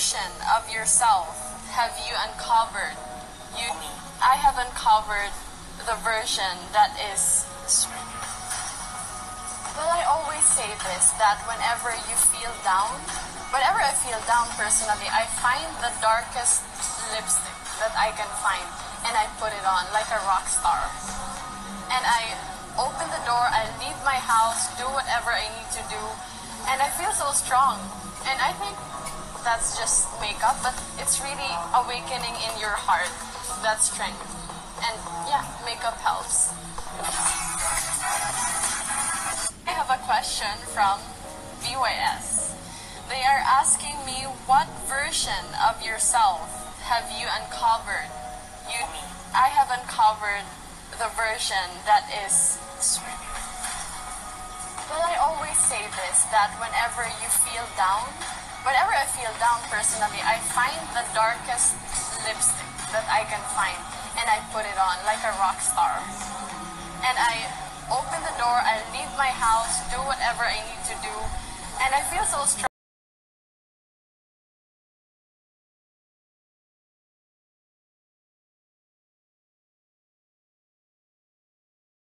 version of yourself have you uncovered? You, I have uncovered the version that is. Well, I always say this that whenever you feel down, whenever I feel down personally, I find the darkest lipstick that I can find and I put it on like a rock star. And I open the door, I leave my house, do whatever I need to do, and I feel so strong. And I think that's just makeup, but it's really awakening in your heart that strength. And yeah, makeup helps. I have a question from BYS. They are asking me what version of yourself have you uncovered? You, I have uncovered the version that is well, I always say this that whenever you feel down, whenever I feel down personally, I find the darkest lipstick that I can find and I put it on like a rock star. And I open the door, I leave my house, do whatever I need to do, and I feel so strong.